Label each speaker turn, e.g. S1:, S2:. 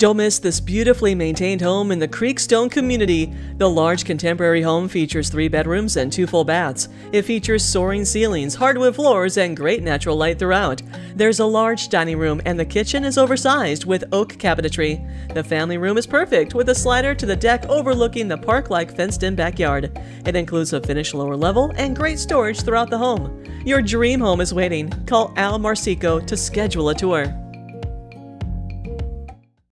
S1: Don't miss this beautifully maintained home in the Creekstone community. The large contemporary home features three bedrooms and two full baths. It features soaring ceilings, hardwood floors, and great natural light throughout. There's a large dining room, and the kitchen is oversized with oak cabinetry. The family room is perfect with a slider to the deck overlooking the park like fenced in backyard. It includes a finished lower level and great storage throughout the home. Your dream home is waiting. Call Al Marsico to schedule a tour.